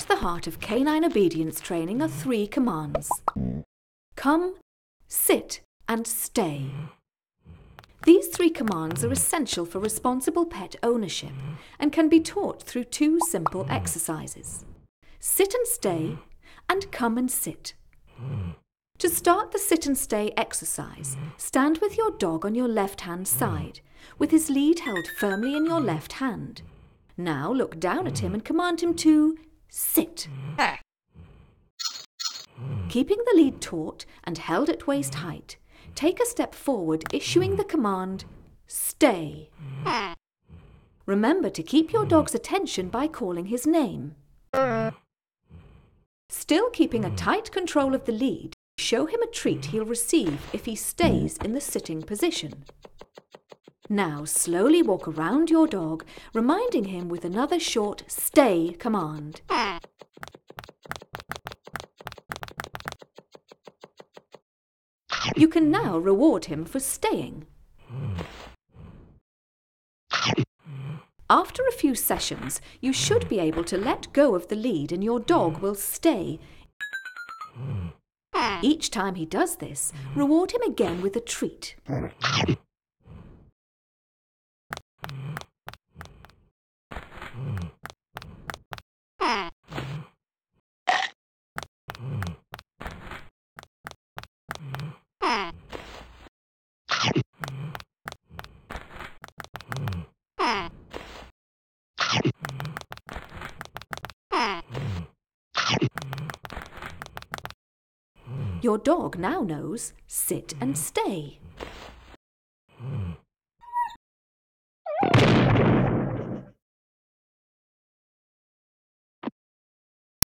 At the heart of canine obedience training are three commands come, sit, and stay. These three commands are essential for responsible pet ownership and can be taught through two simple exercises sit and stay, and come and sit. To start the sit and stay exercise, stand with your dog on your left hand side, with his lead held firmly in your left hand. Now look down at him and command him to sit. Keeping the lead taut and held at waist height, take a step forward, issuing the command stay. Remember to keep your dog's attention by calling his name. Still keeping a tight control of the lead, show him a treat he'll receive if he stays in the sitting position. Now slowly walk around your dog, reminding him with another short stay command. You can now reward him for staying. After a few sessions, you should be able to let go of the lead and your dog will stay. Each time he does this, reward him again with a treat. Your dog now knows sit and stay.